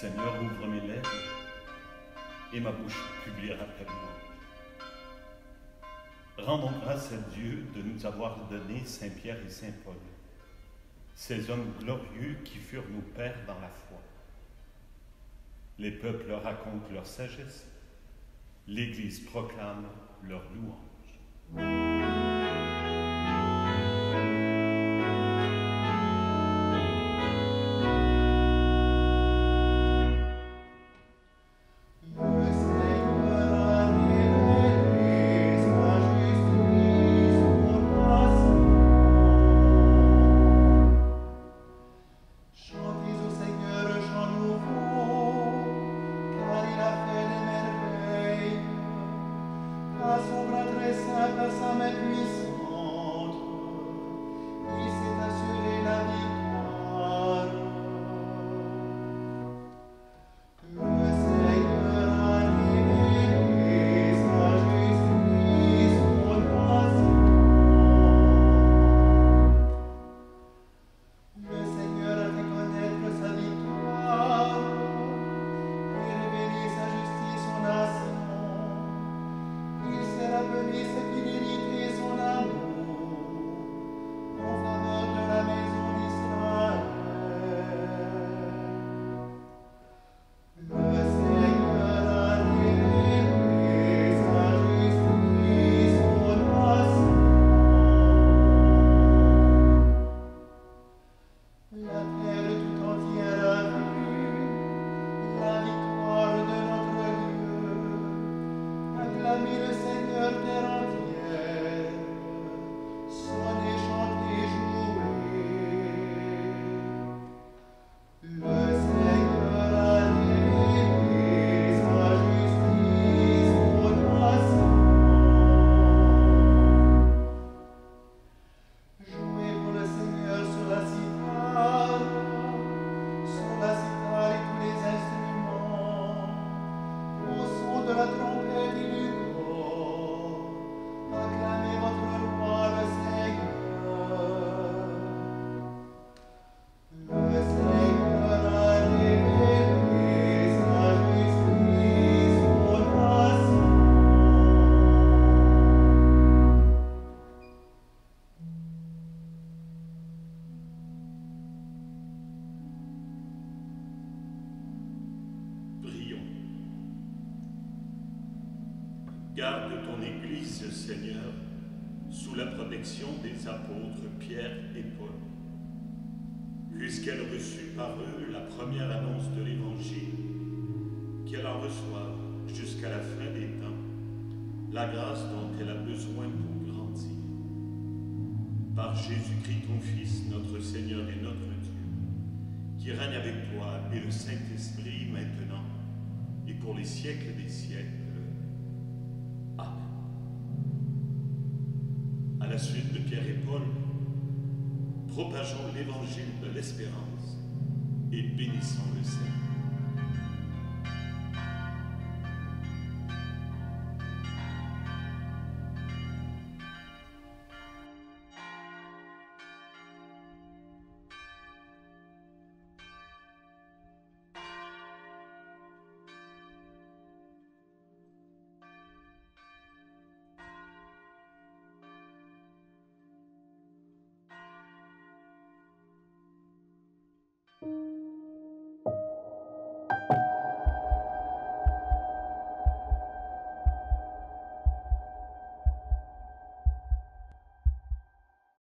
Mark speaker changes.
Speaker 1: Seigneur, ouvre mes lèvres et ma bouche publiera ta. Rendons grâce à Dieu de nous avoir donné Saint Pierre et Saint Paul, ces hommes glorieux qui furent nos pères dans la foi. Les peuples racontent leur sagesse, l'Église proclame leur louange.
Speaker 2: Bras très simple, à sa main puissante,
Speaker 1: Lord. Garde ton Église, Seigneur, sous la protection des apôtres Pierre et Paul, puisqu'elle reçut par eux la première annonce de l'Évangile, qu'elle en reçoive jusqu'à la fin des temps la grâce dont elle a besoin pour grandir. Par Jésus-Christ, ton Fils, notre Seigneur et notre Dieu, qui règne avec toi et le Saint-Esprit maintenant et pour les siècles des siècles. La suite de Pierre et Paul, propageons l'évangile de l'espérance et bénissons le Seigneur.